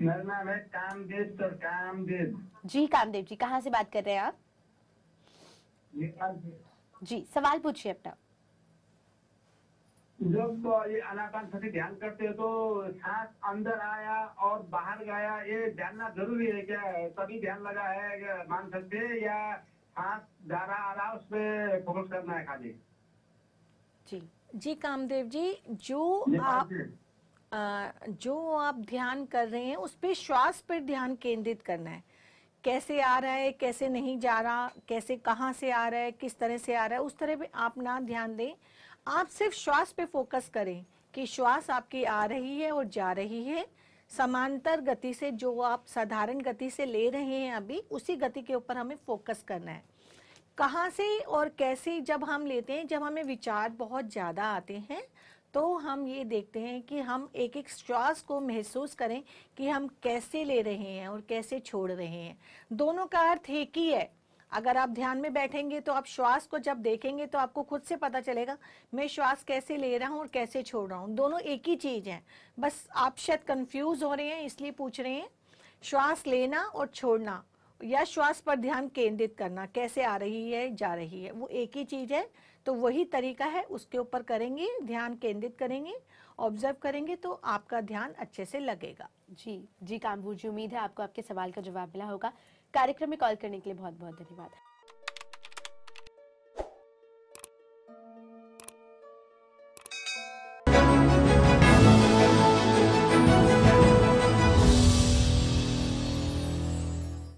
मेरा नाम है कामदेव सर कामदेव। जी कामदेव जी कहाँ से बात कर रहे हैं आप? जी सवाल पूछिए अपना। जब ये अनापानसती ध्यान करते हो तो सांस अंदर आया और बाहर गया ये जानना ज़रूरी है क्या? तभी ध्यान लगा है मान सकते हैं या सांस जा रहा आ रहा उस पर फोकस करना है खाली? जी। जी कामदेव जी जो आप जो आप ध्यान कर रहे हैं, उस पर श्वास पर ध्यान केंद्रित करना है। कैसे आ रहा है, कैसे नहीं जा रहा, कैसे, कहाँ से आ रहा है, किस तरह से आ रहा है, उस तरह पे आप ना ध्यान दें। आप सिर्फ़ श्वास पे फोकस करें कि श्वास आपकी आ रही है और जा रही है। समांतर गति से जो आप साधारण गति से ले रहे हैं अभी, उसी गति के ऊपर हमें फोकस करना है। कहाँ से और कैसे जब हम लेते हैं, जब हमें विचार बहुत ज़्यादा आते हैं तो हम ये देखते हैं कि हम एक एक श्वास को महसूस करें कि हम कैसे ले रहे हैं और कैसे छोड़ रहे हैं। दोनों का अर्थ एक ही है। अगर आप ध्यान में बैठेंगे तो आप श्वास को जब देखेंगे तो आपको खुद से पता चलेगा, मैं श्वास कैसे ले रहा हूँ और कैसे छोड़ रहा हूँ। दोनों एक ही चीज़ है। बस आप शायद कंफ्यूज हो रहे हैं, इसलिए पूछ रहे हैं, श्वास लेना और छोड़ना। या श्वास पर ध्यान केंद्रित करना, कैसे आ रही है, जा रही है, वो एक ही चीज़ है तो वही तरीका है, उसके ऊपर करेंगे, ध्यान केंद्रित करेंगे ऑब्ज़र्व करेंगे तो आपका ध्यान अच्छे से लगेगा। जी जी कामबू जी, उम्मीद है आपको आपके सवाल का जवाब मिला होगा। कार्यक्रम में कॉल करने के लिए बहुत बहुत धन्यवाद।